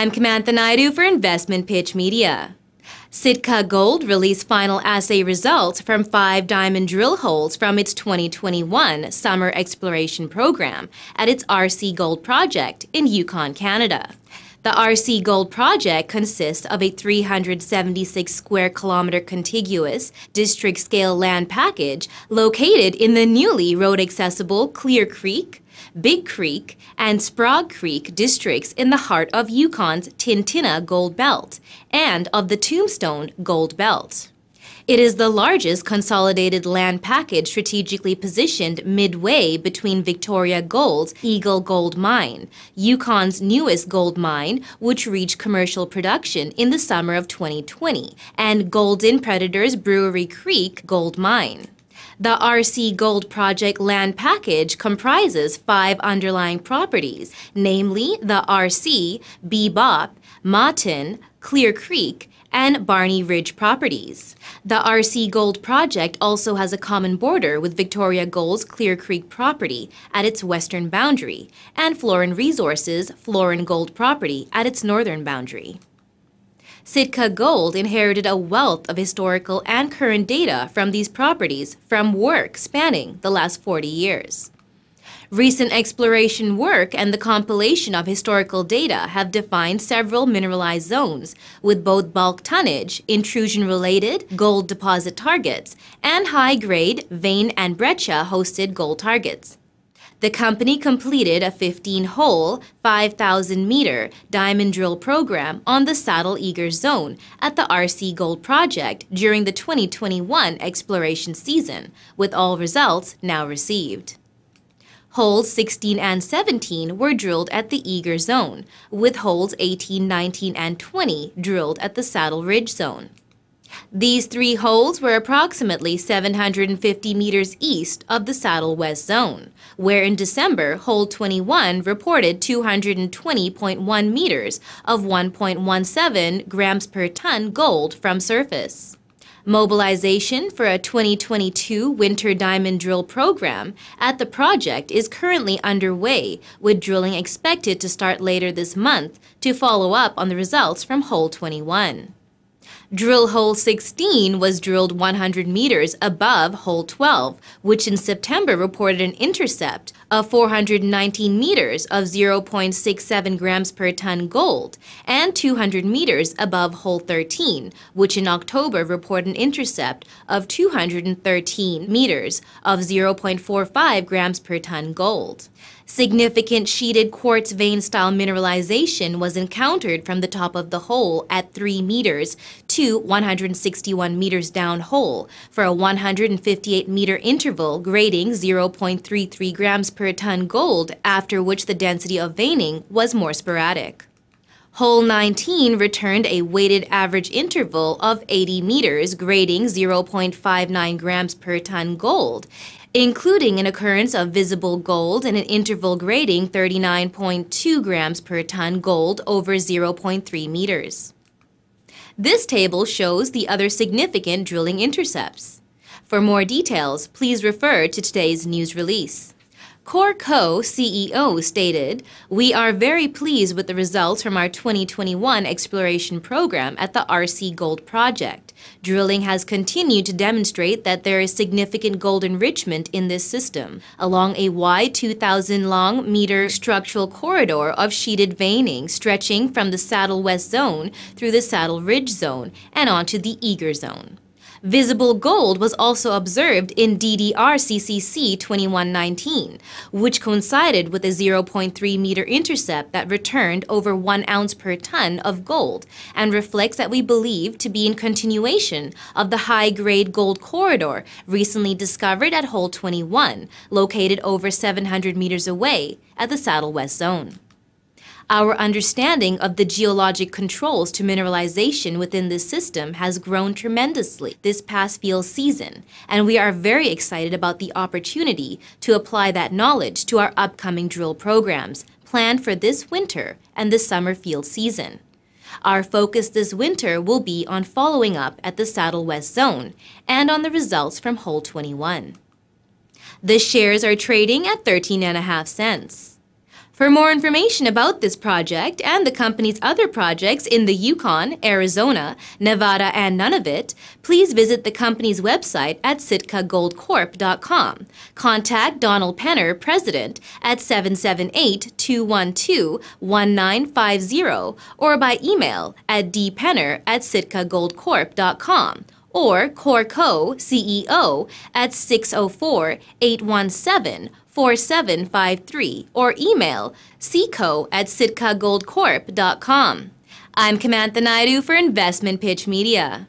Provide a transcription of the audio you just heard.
I'm Kamantha Naidu for Investment Pitch Media. Sitka Gold released final assay results from five diamond drill holes from its 2021 summer exploration program at its RC Gold project in Yukon, Canada. The RC Gold project consists of a 376 square kilometer contiguous district scale land package located in the newly road accessible Clear Creek, Big Creek, and Sprague Creek districts in the heart of Yukon's Tintina Gold Belt and of the Tombstone Gold Belt. It is the largest consolidated land package strategically positioned midway between Victoria Gold's Eagle Gold Mine, Yukon's newest gold mine, which reached commercial production in the summer of 2020, and Golden Predators Brewery Creek Gold Mine. The RC Gold Project land package comprises five underlying properties, namely the RC, Bebop, Martin, Clear Creek, and Barney Ridge properties. The RC Gold project also has a common border with Victoria Gold's Clear Creek property at its western boundary and Florin Resources' Florin Gold property at its northern boundary. Sitka Gold inherited a wealth of historical and current data from these properties from work spanning the last 40 years. Recent exploration work and the compilation of historical data have defined several mineralized zones with both bulk tonnage, intrusion related gold deposit targets, and high grade vein and breccia hosted gold targets. The company completed a 15 hole, 5,000 meter diamond drill program on the Saddle Eiger Zone at the RC Gold Project during the 2021 exploration season, with all results now received. Holes 16 and 17 were drilled at the Eiger Zone, with holes 18, 19, and 20 drilled at the Saddle Ridge Zone. These three holes were approximately 750 meters east of the Saddle West Zone, where in December, hole 21 reported 220.1 meters of 1.17 grams per ton gold from surface. Mobilization for a 2022 winter diamond drill program at the project is currently underway, with drilling expected to start later this month to follow up on the results from hole 21. Drill hole 16 was drilled 100 meters above hole 12, which in September reported an intercept of 419 meters of 0.67 grams per ton gold, and 200 meters above hole 13, which in October reported an intercept of 213 meters of 0.45 grams per ton gold. Significant sheeted quartz vein style mineralization was encountered from the top of the hole at 3 meters to 161 meters down hole for a 158 meter interval grading 0.33 grams per ton gold, after which the density of veining was more sporadic. Hole 19 returned a weighted average interval of 80 meters, grading 0.59 grams per ton gold, including an occurrence of visible gold and an interval grading 39.2 grams per ton gold over 0.3 meters. This table shows the other significant drilling intercepts. For more details, please refer to today's news release. Cor Coe CEO stated, We are very pleased with the results from our 2021 exploration program at the RC Gold Project. Drilling has continued to demonstrate that there is significant gold enrichment in this system, along a wide 2,000 long meter structural corridor of sheeted veining stretching from the Saddle West Zone through the Saddle Ridge Zone and onto the Eiger Zone. Visible gold was also observed in DDR CCC 2119, which coincided with a 0.3 meter intercept that returned over 1 ounce per ton of gold and reflects that we believe to be in continuation of the high grade gold corridor recently discovered at hole 21, located over 700 meters away at the Saddle West Zone. Our understanding of the geologic controls to mineralization within this system has grown tremendously this past field season, and we are very excited about the opportunity to apply that knowledge to our upcoming drill programs planned for this winter and the summer field season. Our focus this winter will be on following up at the Saddle West Zone and on the results from Hole 21. The shares are trading at 13.5 and a half cents. For more information about this project and the company's other projects in the Yukon, Arizona, Nevada, and Nunavut, please visit the company's website at sitkagoldcorp.com. Contact Donald Penner, President, at 778 212 1950 or by email at dpenner at sitkagoldcorp.com or Cor Coe CEO at 604 817 4753 or email cco at sitkagoldcorp.com. I'm Kamantha Naidu for Investment Pitch Media.